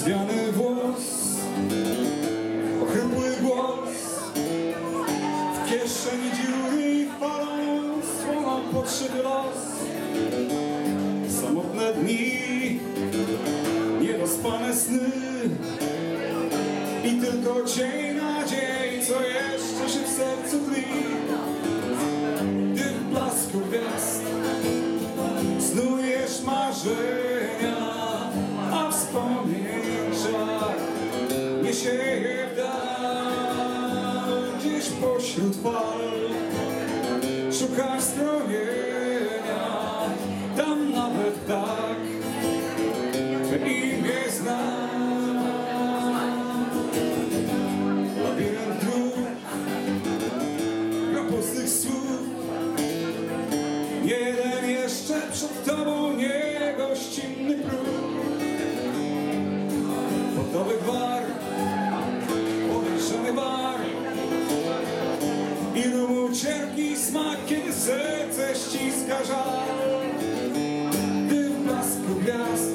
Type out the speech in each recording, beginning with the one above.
Zmiany włos Ochrypły głos. W kieszeni dziury Palą słoną podszyby los. Samotne dni Niedospane sny. I tylko cień nadziei Co jeszcze się w sercu tli Gdy w blasku gwiazd Snujesz marzeń pośród fal szukasz schronienia smak, kiedy serce ściska żal. Gdy w blasku gwiazd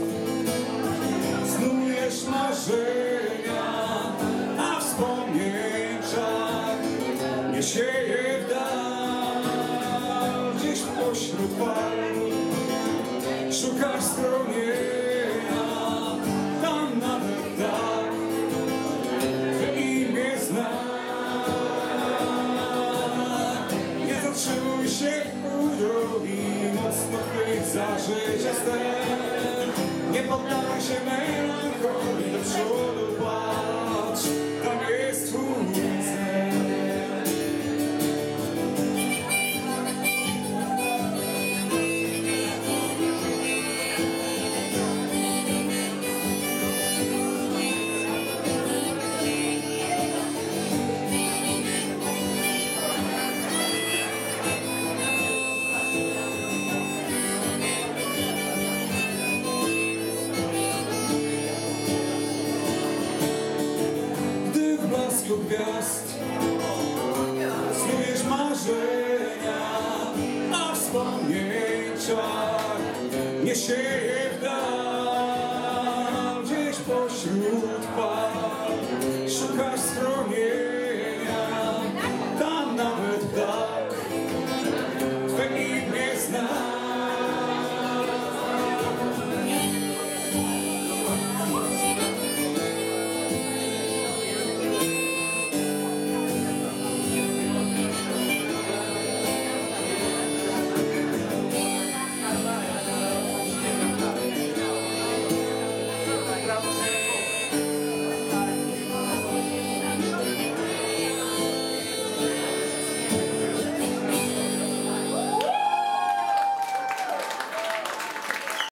Snujesz marzenia A wspomnień czar Nie sieje w dal. Gdzieś pośród fal się pół drogi Mocno chwyć za życie ster Nie poddawaj się melancholii W blasku gwiazd. Snujesz marzenia A czar Nie sieje